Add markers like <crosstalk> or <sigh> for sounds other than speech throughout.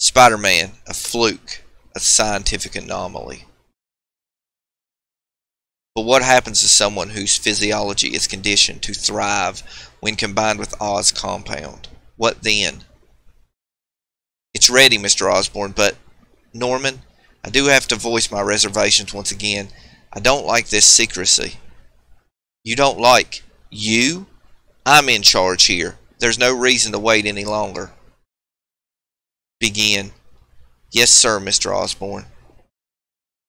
Spider-Man, a fluke, a scientific anomaly. But what happens to someone whose physiology is conditioned to thrive when combined with Oz compound? What then? It's ready, Mr. Osborn, but Norman, I do have to voice my reservations once again. I don't like this secrecy. You don't like you? I'm in charge here. There's no reason to wait any longer. Begin. Yes, sir, Mr. Osborn.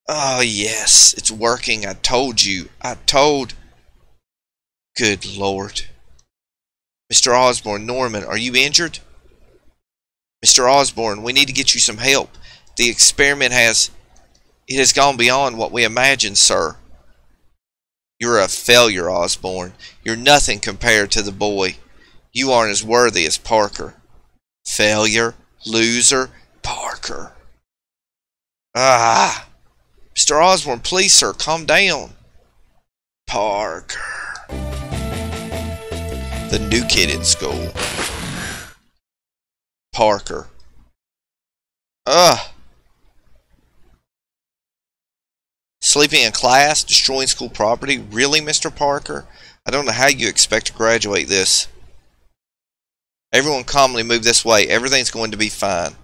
Oh, yes, it's working. I told you. I told. Good Lord. Mr. Osborn, Norman, are you injured? Mr. Osborn, we need to get you some help. The experiment has... It has gone beyond what we imagined, sir. You're a failure, Osborn. You're nothing compared to the boy. You aren't as worthy as Parker. Failure, loser, Parker. Ah! Mr. Osborn, please, sir, calm down. Parker. The new kid in school. Parker. Ugh. Sleeping in class, destroying school property. Really, Mr. Parker? I don't know how you expect to graduate this. Everyone calmly move this way. Everything's going to be fine.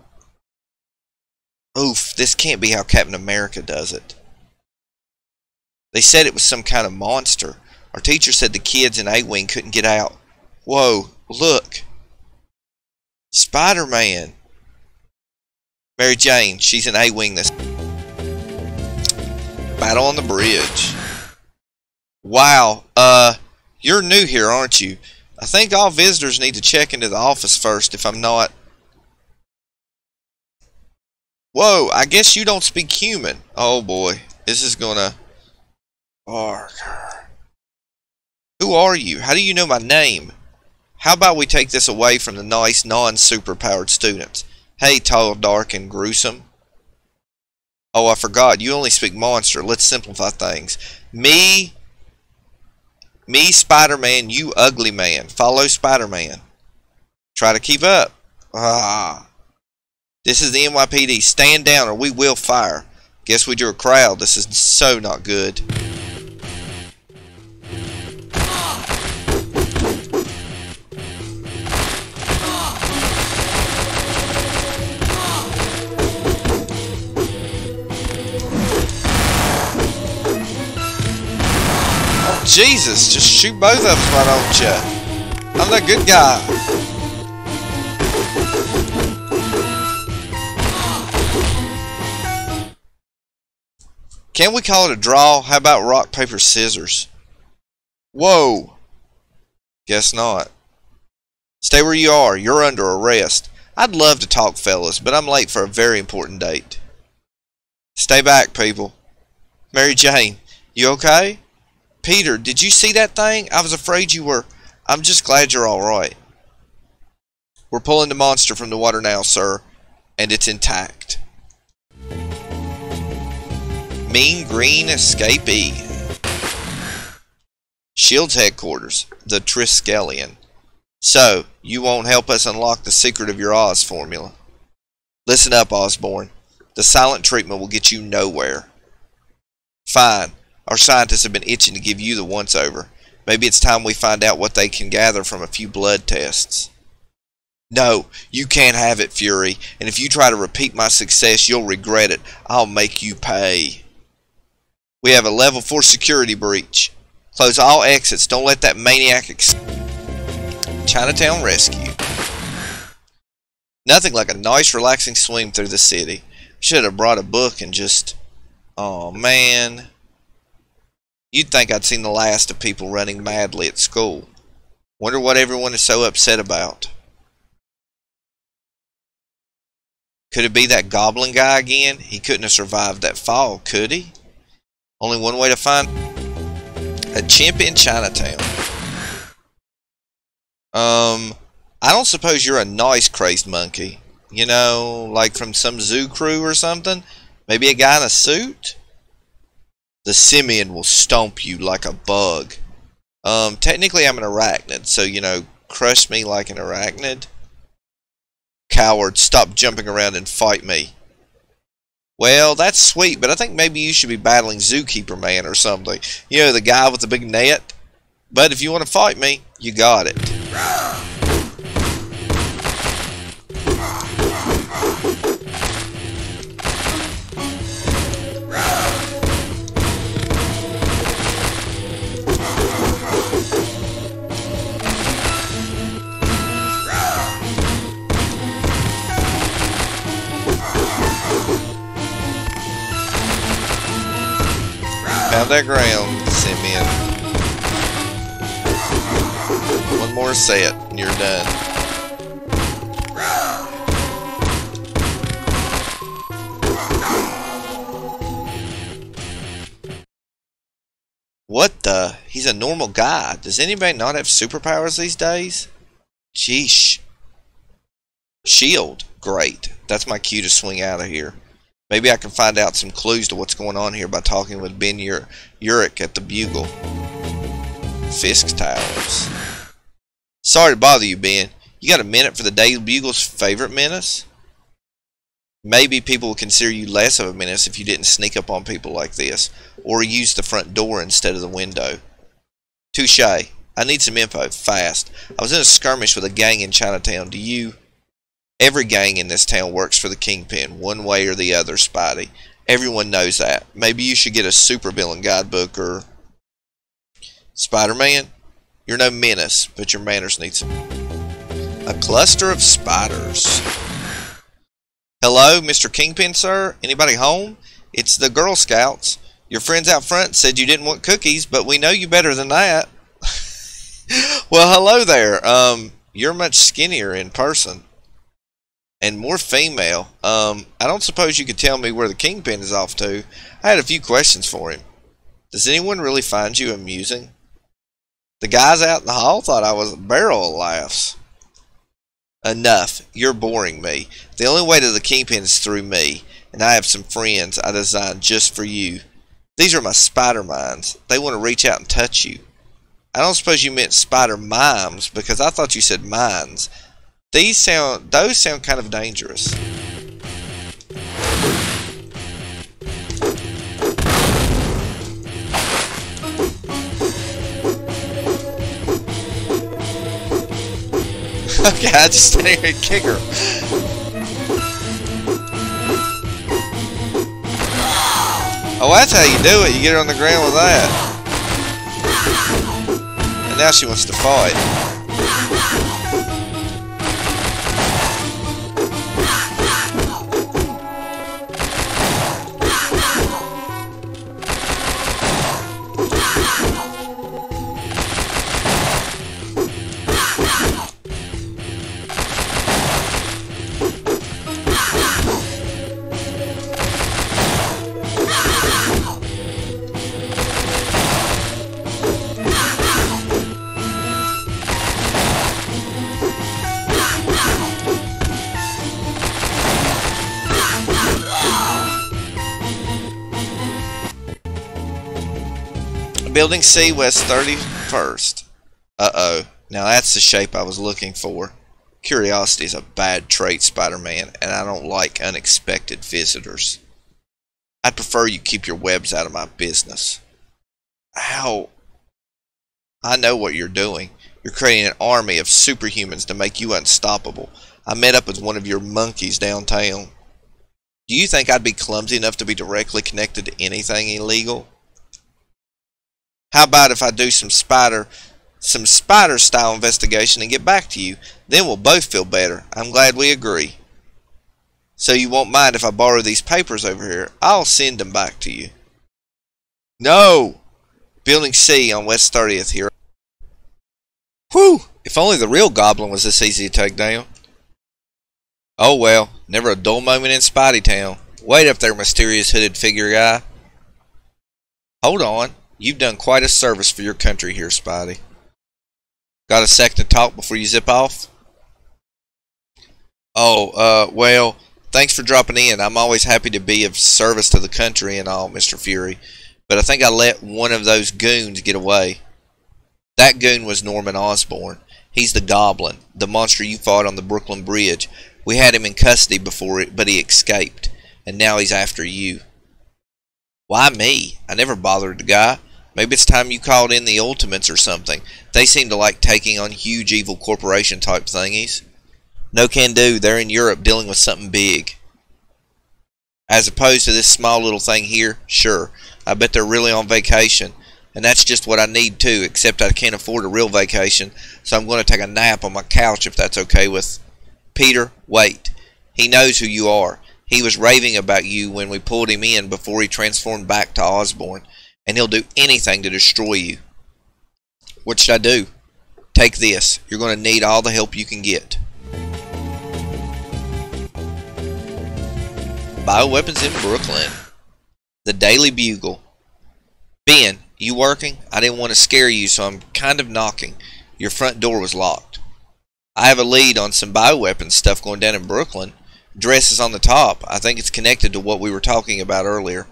Oof, this can't be how Captain America does it. They said it was some kind of monster. Our teacher said the kids in A-Wing couldn't get out. Whoa, look. Spider-Man. Mary Jane, she's in A-Wing this. Battle on the bridge. Wow, uh, you're new here, aren't you? I think all visitors need to check into the office first if I'm not. Whoa, I guess you don't speak human. Oh boy, this is gonna. Parker. Who are you? How do you know my name? How about we take this away from the nice, non-superpowered students? Hey, tall, dark, and gruesome. Oh, I forgot. You only speak monster. Let's simplify things. Me, me, Spider-Man, you ugly man. Follow Spider-Man. Try to keep up. Ah. This is the NYPD. Stand down or we will fire. Guess we drew a crowd. This is so not good. Jesus, just shoot both of us, why don't you? I'm the good guy. Can we call it a draw? How about rock, paper, scissors? Whoa. Guess not. Stay where you are. You're under arrest. I'd love to talk, fellas, but I'm late for a very important date. Stay back, people. Mary Jane, you okay? Peter, did you see that thing? I was afraid you were. I'm just glad you're all right. We're pulling the monster from the water now, sir, and it's intact. Mean Green Escapee. Shield's headquarters, the Triskelion. So, you won't help us unlock the secret of your Oz formula. Listen up, Osborn. The silent treatment will get you nowhere. Fine. Our scientists have been itching to give you the once-over. Maybe it's time we find out what they can gather from a few blood tests. No, you can't have it, Fury. And if you try to repeat my success, you'll regret it. I'll make you pay. We have a level 4 security breach. Close all exits. Don't let that maniac ex Chinatown Rescue. Nothing like a nice relaxing swim through the city. Should have brought a book and just... Oh man. You'd think I'd seen the last of people running madly at school. Wonder what everyone is so upset about. Could it be that goblin guy again? He couldn't have survived that fall, could he? Only one way to find a chimp in Chinatown. Um, I don't suppose you're a nice crazed monkey. You know, like from some zoo crew or something? Maybe a guy in a suit? The simian will stomp you like a bug. Um, technically I'm an arachnid, so, you know, crush me like an arachnid. Coward, stop jumping around and fight me. Well, that's sweet, but I think maybe you should be battling Zookeeper Man or something. You know, the guy with the big net. But if you want to fight me, you got it. That ground, Simeon. One more set, and you're done. What the? He's a normal guy. Does anybody not have superpowers these days? Sheesh. Shield. Great. That's my cue to swing out of here. Maybe I can find out some clues to what's going on here by talking with Ben Ur Urich at the Bugle. Fisk Towers. Sorry to bother you, Ben. You got a minute for the Daily Bugle's favorite menace? Maybe people would consider you less of a menace if you didn't sneak up on people like this, or use the front door instead of the window. Touche. I need some info, fast. I was in a skirmish with a gang in Chinatown. Do you... Every gang in this town works for the Kingpin, one way or the other, Spidey. Everyone knows that. Maybe you should get a supervillain guidebook or... Spider-Man? You're no menace, but your manners need some... A cluster of spiders. Hello, Mr. Kingpin, sir? Anybody home? It's the Girl Scouts. Your friends out front said you didn't want cookies, but we know you better than that. <laughs> well, hello there. Um, you're much skinnier in person and more female. Um, I don't suppose you could tell me where the kingpin is off to. I had a few questions for him. Does anyone really find you amusing? The guys out in the hall thought I was a barrel of laughs. Enough. You're boring me. The only way to the kingpin is through me, and I have some friends I designed just for you. These are my spider minds. They want to reach out and touch you. I don't suppose you meant spider mimes because I thought you said minds. These sound, those sound kind of dangerous. <laughs> okay, I just <laughs> stand here kick her. Oh, that's how you do it. You get her on the ground with that. And now she wants to fight. Building C, West 31st. Uh-oh. Now that's the shape I was looking for. Curiosity is a bad trait, Spider-Man, and I don't like unexpected visitors. I'd prefer you keep your webs out of my business. How? I know what you're doing. You're creating an army of superhumans to make you unstoppable. I met up with one of your monkeys downtown. Do you think I'd be clumsy enough to be directly connected to anything illegal? How about if I do some spider some spider style investigation and get back to you? Then we'll both feel better. I'm glad we agree. So you won't mind if I borrow these papers over here? I'll send them back to you. No! Building C on West 30th here. Whew! If only the real goblin was this easy to take down. Oh well, never a dull moment in Spidey Town. Wait up there, mysterious hooded figure guy. Hold on. You've done quite a service for your country here, Spidey. Got a second to talk before you zip off? Oh, uh, well, thanks for dropping in. I'm always happy to be of service to the country and all, Mr. Fury. But I think I let one of those goons get away. That goon was Norman Osborn. He's the Goblin, the monster you fought on the Brooklyn Bridge. We had him in custody before it, but he escaped, and now he's after you. Why me? I never bothered the guy. Maybe it's time you called in the Ultimates or something. They seem to like taking on huge evil corporation type thingies. No can do. They're in Europe dealing with something big. As opposed to this small little thing here, sure. I bet they're really on vacation. And that's just what I need too, except I can't afford a real vacation, so I'm going to take a nap on my couch if that's okay with... Peter, wait. He knows who you are. He was raving about you when we pulled him in before he transformed back to Osborn, and he'll do anything to destroy you. What should I do? Take this. You're going to need all the help you can get. Bioweapons in Brooklyn. The Daily Bugle. Ben, you working? I didn't want to scare you, so I'm kind of knocking. Your front door was locked. I have a lead on some bioweapons stuff going down in Brooklyn. Dress is on the top. I think it's connected to what we were talking about earlier.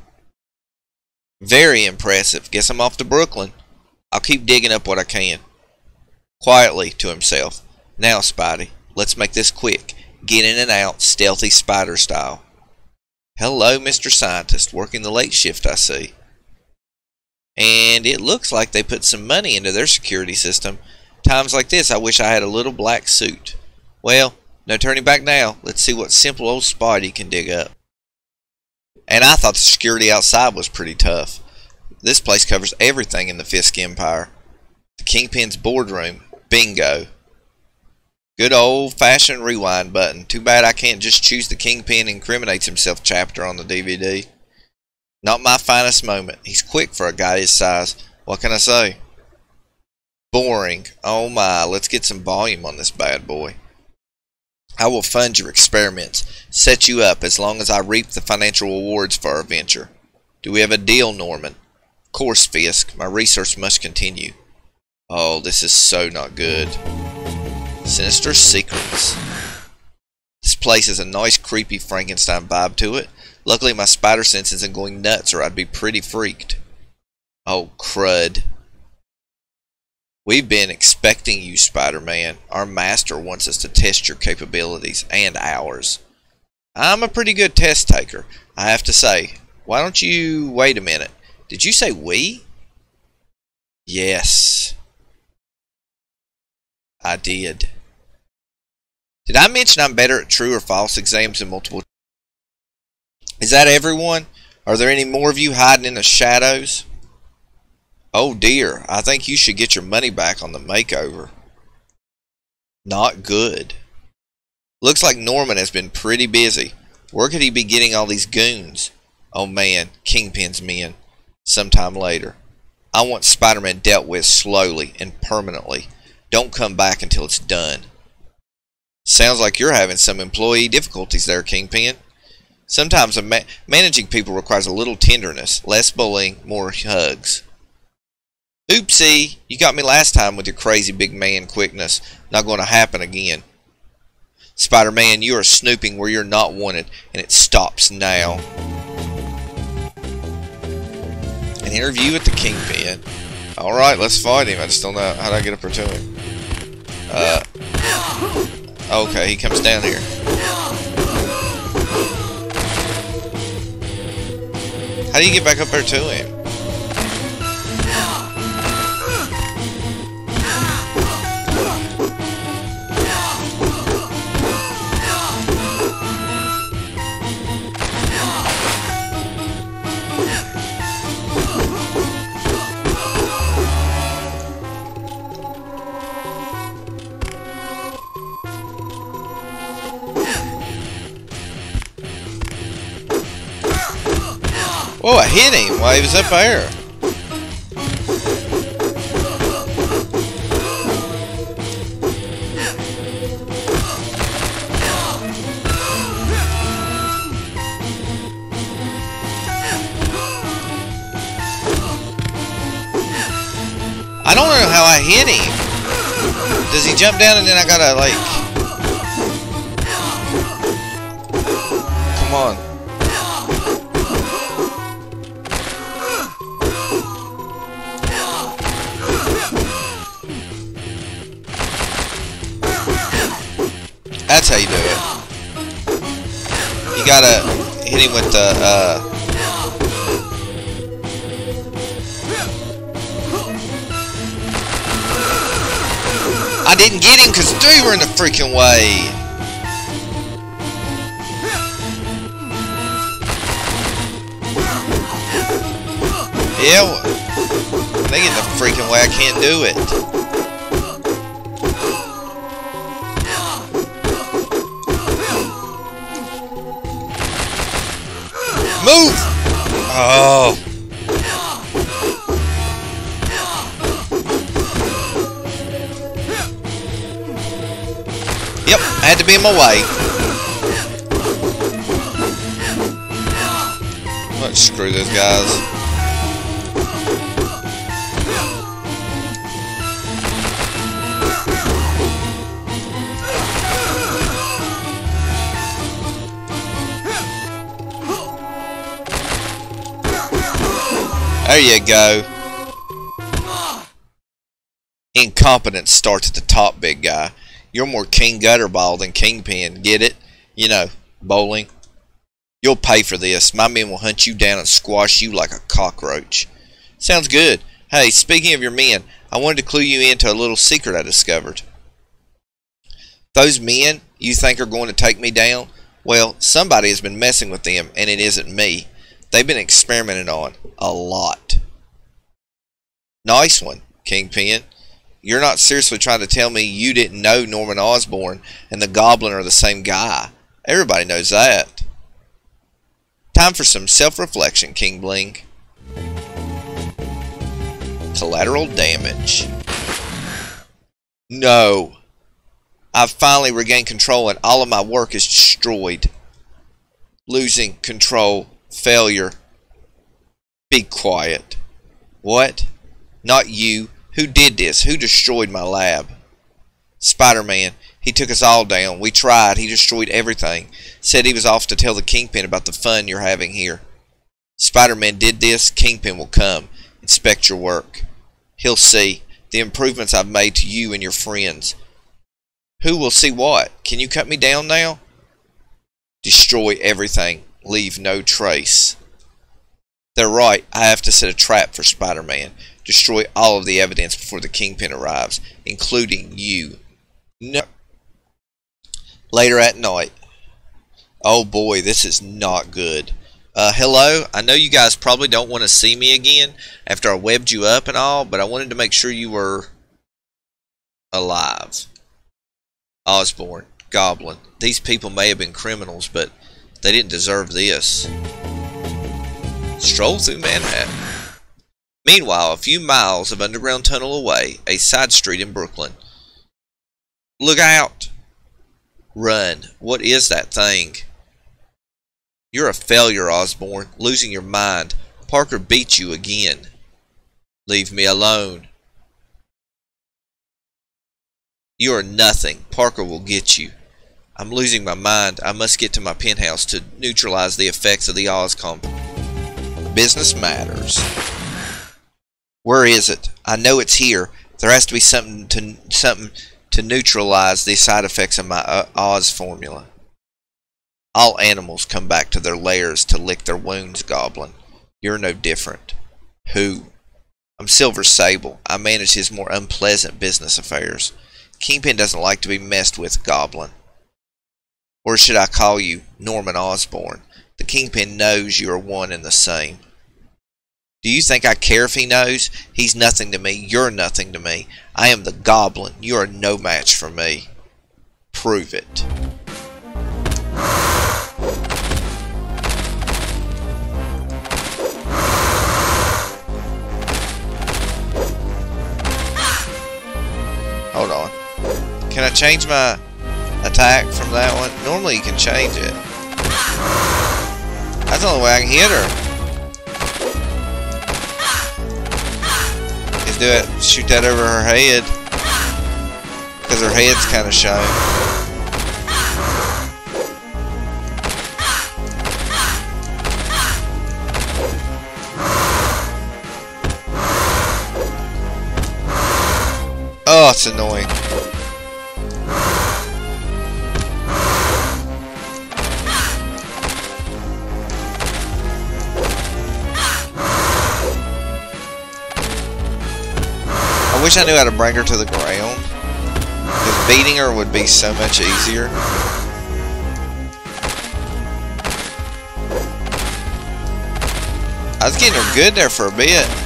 Very impressive. Guess I'm off to Brooklyn. I'll keep digging up what I can. Quietly to himself. Now, Spidey, let's make this quick. Get in and out, stealthy spider style. Hello, Mr. Scientist. Working the late shift, I see. And it looks like they put some money into their security system. Times like this, I wish I had a little black suit. Well, no turning back now. Let's see what simple old Spidey can dig up. And I thought the security outside was pretty tough. This place covers everything in the Fisk Empire. The Kingpin's boardroom. Bingo. Good old fashioned rewind button. Too bad I can't just choose the Kingpin incriminates himself chapter on the DVD. Not my finest moment. He's quick for a guy his size. What can I say? Boring. Oh my, let's get some volume on this bad boy. I will fund your experiments, set you up as long as I reap the financial rewards for our venture. Do we have a deal, Norman? Of course, Fisk. My research must continue. Oh, this is so not good. Sinister Secrets. This place has a nice creepy Frankenstein vibe to it. Luckily my spider sense isn't going nuts or I'd be pretty freaked. Oh, crud. We've been expecting you, Spider-Man. Our master wants us to test your capabilities, and ours. I'm a pretty good test taker, I have to say. Why don't you... Wait a minute. Did you say we? Yes. I did. Did I mention I'm better at true or false exams than multiple? Is that everyone? Are there any more of you hiding in the shadows? Oh dear, I think you should get your money back on the makeover. Not good. Looks like Norman has been pretty busy. Where could he be getting all these goons? Oh man, Kingpin's men. Sometime later. I want Spider-Man dealt with slowly and permanently. Don't come back until it's done. Sounds like you're having some employee difficulties there, Kingpin. Sometimes ma managing people requires a little tenderness, less bullying, more hugs. Oopsie, you got me last time with your crazy big man quickness. Not going to happen again. Spider-Man, you are snooping where you're not wanted, and it stops now. An interview with the Kingpin. Alright, let's fight him. I just don't know how do I get up to him. Uh, okay, he comes down here. How do you get back up there to him? Whoa, I hit him while he was up there. I don't know how I hit him. Does he jump down and then I gotta like... Come on. Hit him with the, uh... I didn't get him because two were in the freaking way. Yeah, they get in the freaking way. I can't do it. Oh. Yep, I had to be in my way. Let's screw those guys. There you go. Incompetence starts at the top, big guy. You're more King Gutterball than Kingpin. Get it? You know, bowling. You'll pay for this. My men will hunt you down and squash you like a cockroach. Sounds good. Hey, speaking of your men, I wanted to clue you into a little secret I discovered. Those men you think are going to take me down? Well, somebody has been messing with them, and it isn't me. They've been experimented on a lot. Nice one, Kingpin. You're not seriously trying to tell me you didn't know Norman Osborn and the Goblin are the same guy. Everybody knows that. Time for some self-reflection, King Bling. Collateral damage. No. I've finally regained control and all of my work is destroyed. Losing control Failure. Be quiet. What? Not you. Who did this? Who destroyed my lab? Spider-Man. He took us all down. We tried. He destroyed everything. Said he was off to tell the Kingpin about the fun you're having here. Spider-Man did this. Kingpin will come. Inspect your work. He'll see the improvements I've made to you and your friends. Who will see what? Can you cut me down now? Destroy everything leave no trace. They're right. I have to set a trap for Spider-Man. Destroy all of the evidence before the Kingpin arrives, including you. No. Later at night. Oh boy, this is not good. Uh, hello, I know you guys probably don't want to see me again after I webbed you up and all, but I wanted to make sure you were alive. Osborn, Goblin. These people may have been criminals, but they didn't deserve this. Stroll through Manhattan. Meanwhile, a few miles of underground tunnel away, a side street in Brooklyn. Look out! Run. What is that thing? You're a failure, Osborn. Losing your mind. Parker beat you again. Leave me alone. You are nothing. Parker will get you. I'm losing my mind. I must get to my penthouse to neutralize the effects of the Oscom. Business matters. Where is it? I know it's here. There has to be something to something to neutralize the side effects of my uh, Oz formula. All animals come back to their lairs to lick their wounds, Goblin. You're no different. Who? I'm Silver Sable. I manage his more unpleasant business affairs. Kingpin doesn't like to be messed with, Goblin. Or should I call you Norman Osborn? The Kingpin knows you are one and the same. Do you think I care if he knows? He's nothing to me. You're nothing to me. I am the Goblin. You are no match for me. Prove it. Hold on. Can I change my attack from that one. Normally you can change it. That's the only way I can hit her. Is do it, shoot that over her head. Because her head's kind of showing. Oh, it's annoying. Wish I knew how to bring her to the ground. Because beating her would be so much easier. I was getting her good there for a bit.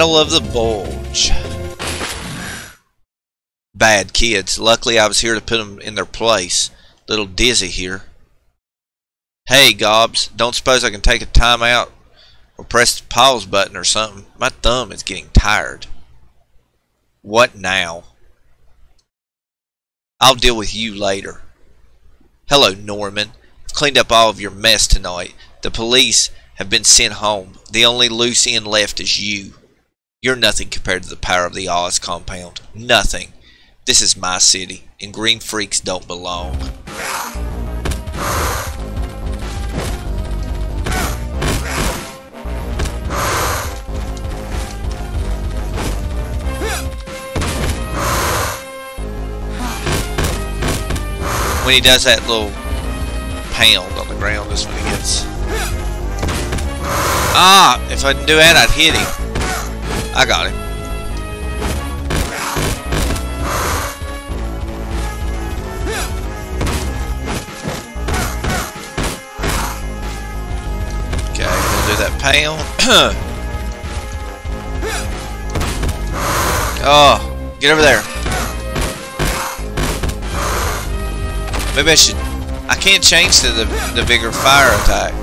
Battle of the Bulge. Bad kids. Luckily I was here to put them in their place. Little dizzy here. Hey, Gobs, don't suppose I can take a time out or press the pause button or something? My thumb is getting tired. What now? I'll deal with you later. Hello, Norman. I've cleaned up all of your mess tonight. The police have been sent home. The only loose end left is you. You're nothing compared to the power of the Oz compound. Nothing. This is my city, and green freaks don't belong. When he does that little pound on the ground is when he gets... Ah! If I didn't do that, I'd hit him. I got him. Okay, we'll do that pound. <clears throat> oh, get over there. Maybe I should... I can't change to the, the bigger fire attack.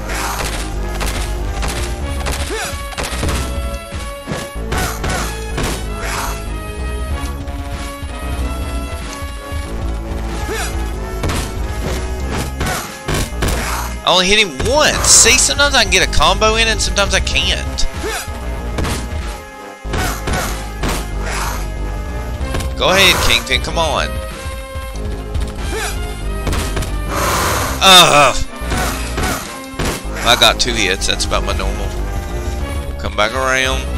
I only hit him once. See, sometimes I can get a combo in and sometimes I can't. Go ahead, Kingpin, come on. Ugh. I got two hits, that's about my normal. Come back around.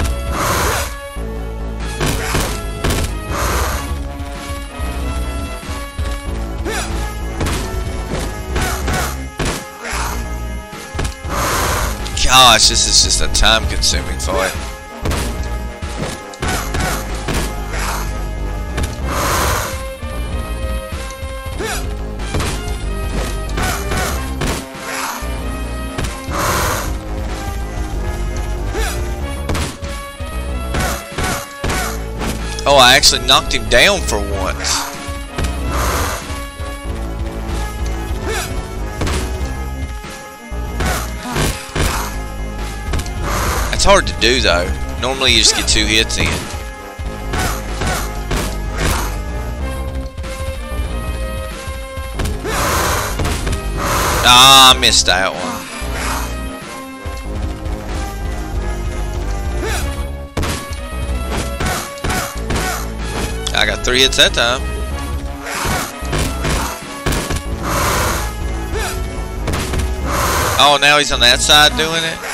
Gosh, this is just a time-consuming fight. Oh, I actually knocked him down for once. Hard to do though. Normally you just get two hits in. Ah, I missed that one. I got three hits that time. Oh, now he's on that side doing it?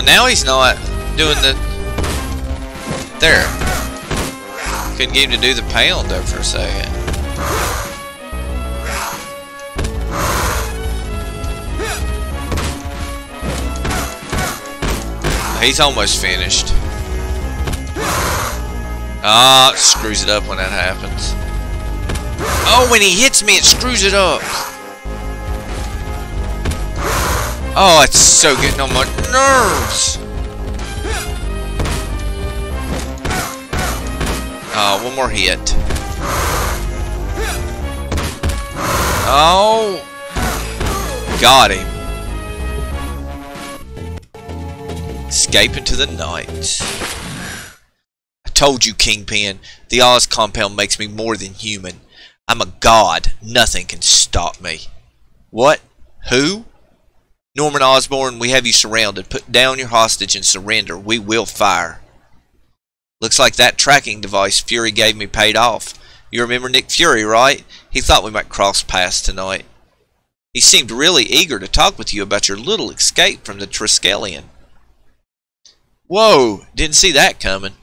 Well, now he's not doing the... There. Couldn't get him to do the pound there for a second. He's almost finished. Ah, oh, screws it up when that happens. Oh, when he hits me, it screws it up. Oh, it's so getting on my nerves. Oh, one more hit. Oh. Got him. Escape into the night I told you, Kingpin, the Oz compound makes me more than human. I'm a god. Nothing can stop me. What? Who? Norman Osborn, we have you surrounded. Put down your hostage and surrender. We will fire. Looks like that tracking device Fury gave me paid off. You remember Nick Fury, right? He thought we might cross paths tonight. He seemed really eager to talk with you about your little escape from the Triskelion. Whoa, didn't see that coming.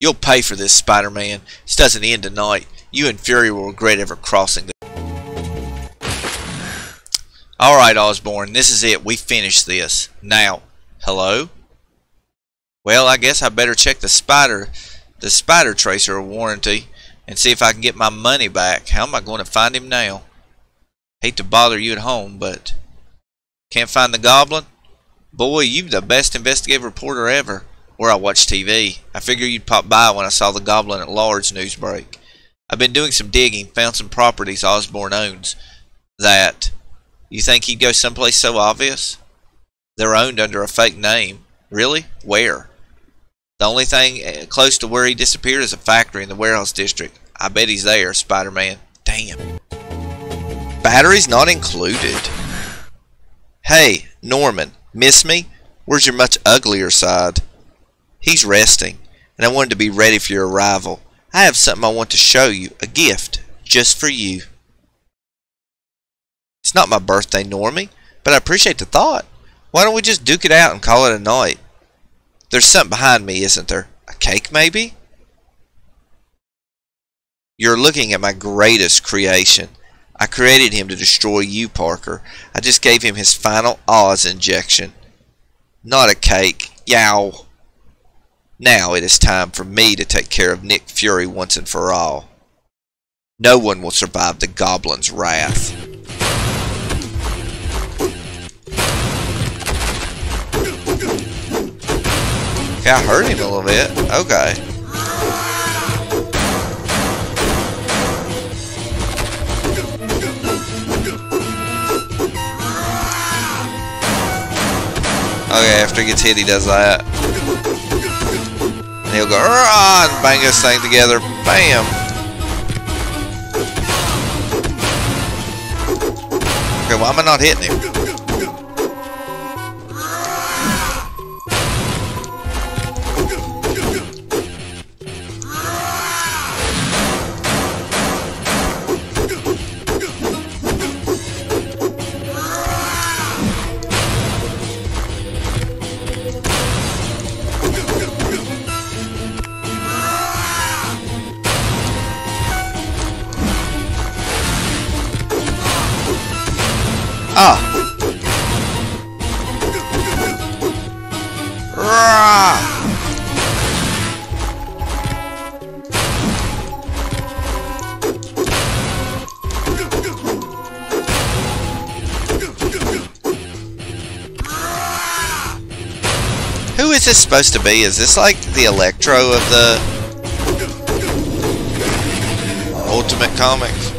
You'll pay for this, Spider-Man. This doesn't end tonight. You and Fury will regret ever crossing the... Alright, Osborn, this is it. We finished this. Now, hello? Well, I guess I better check the spider, the spider tracer warranty and see if I can get my money back. How am I going to find him now? Hate to bother you at home, but... Can't find the goblin? Boy, you are the best investigative reporter ever where I watch TV. I figure you'd pop by when I saw the Goblin at Large news break. I've been doing some digging, found some properties Osborn owns that you think he'd go someplace so obvious? They're owned under a fake name. Really? Where? The only thing eh, close to where he disappeared is a factory in the warehouse district. I bet he's there, Spider-Man. Damn. Batteries not included. Hey, Norman, miss me? Where's your much uglier side? He's resting, and I wanted to be ready for your arrival. I have something I want to show you, a gift, just for you. It's not my birthday, Normie, but I appreciate the thought. Why don't we just duke it out and call it a night? There's something behind me, isn't there? A cake, maybe? You're looking at my greatest creation. I created him to destroy you, Parker. I just gave him his final Oz injection. Not a cake. Yow. Now it is time for me to take care of Nick Fury once and for all. No one will survive the Goblin's wrath. I hurt him a little bit. Okay. Okay, after he gets hit, he does that. And he'll go, and bang this thing together. Bam. Okay, why am I not hitting him? This supposed to be? Is this like the Electro of the Ultimate Comics?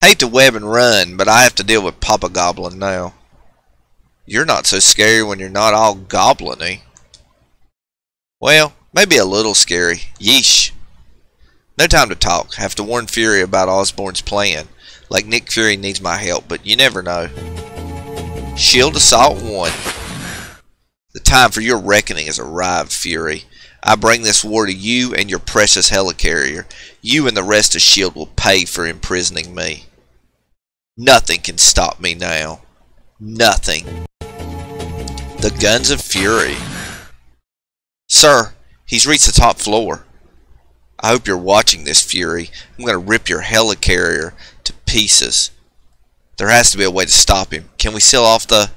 Hate to web and run, but I have to deal with Papa Goblin now. You're not so scary when you're not all goblin-y. Well, maybe a little scary. Yeesh. No time to talk. Have to warn Fury about Osborn's plan. Like Nick Fury needs my help, but you never know. Shield Assault 1. Time for your reckoning has arrived, Fury. I bring this war to you and your precious helicarrier. You and the rest of S.H.I.E.L.D. will pay for imprisoning me. Nothing can stop me now. Nothing. The Guns of Fury. Sir, he's reached the top floor. I hope you're watching this, Fury. I'm going to rip your helicarrier to pieces. There has to be a way to stop him. Can we seal off the...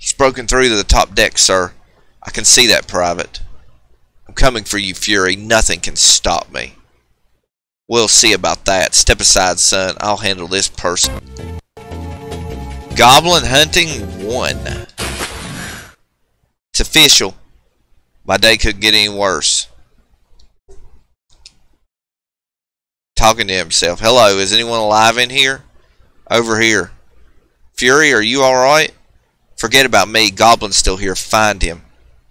He's broken through to the top deck, sir. I can see that, Private. I'm coming for you, Fury. Nothing can stop me. We'll see about that. Step aside, son. I'll handle this person. Goblin Hunting 1. It's official. My day couldn't get any worse. Talking to himself. Hello, is anyone alive in here? Over here. Fury, are you alright? Forget about me. Goblin's still here. Find him.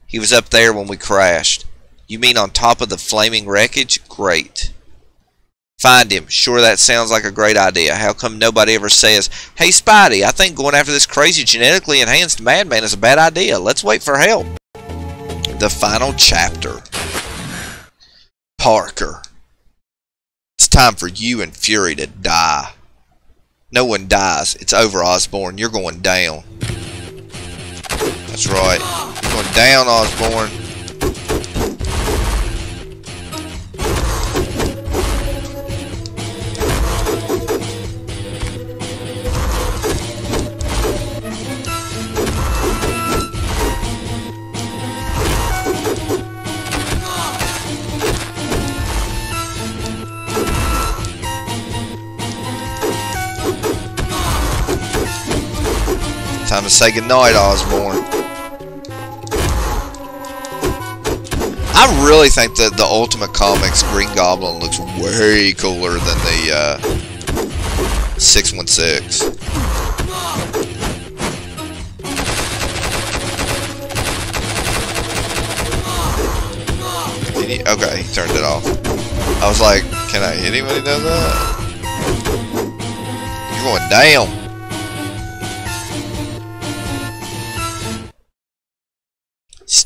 He was up there when we crashed. You mean on top of the flaming wreckage? Great. Find him. Sure, that sounds like a great idea. How come nobody ever says, Hey, Spidey, I think going after this crazy genetically enhanced madman is a bad idea. Let's wait for help. The final chapter. Parker. It's time for you and Fury to die. No one dies. It's over, Osborn. You're going down. That's right. Going down, Osborn. Time to say goodnight, Osborn. I really think that the Ultimate Comics Green Goblin looks way cooler than the uh, 616. He, okay, he turned it off. I was like, can I hit him when he does that? You're going down.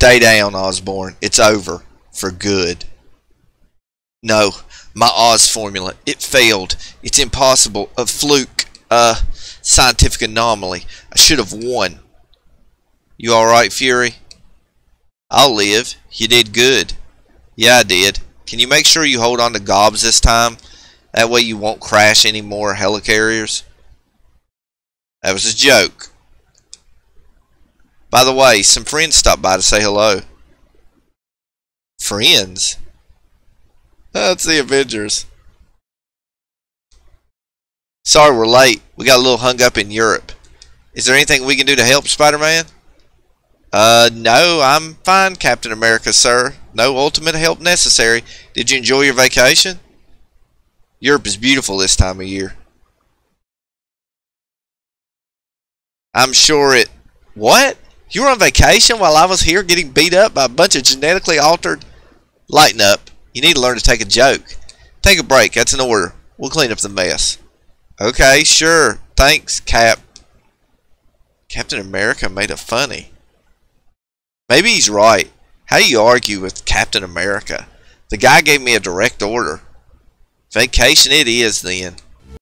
Stay down, Osborn. It's over. For good. No, my Oz formula. It failed. It's impossible. A fluke. A scientific anomaly. I should have won. You alright, Fury? I'll live. You did good. Yeah, I did. Can you make sure you hold on to gobs this time? That way you won't crash any more helicarriers. That was a joke. By the way, some friends stopped by to say hello. Friends? That's the Avengers. Sorry we're late. We got a little hung up in Europe. Is there anything we can do to help, Spider-Man? Uh, no, I'm fine, Captain America, sir. No ultimate help necessary. Did you enjoy your vacation? Europe is beautiful this time of year. I'm sure it... What? You were on vacation while I was here getting beat up by a bunch of genetically altered... Lighten up. You need to learn to take a joke. Take a break. That's an order. We'll clean up the mess. Okay, sure. Thanks, Cap. Captain America made it funny. Maybe he's right. How do you argue with Captain America? The guy gave me a direct order. Vacation it is then.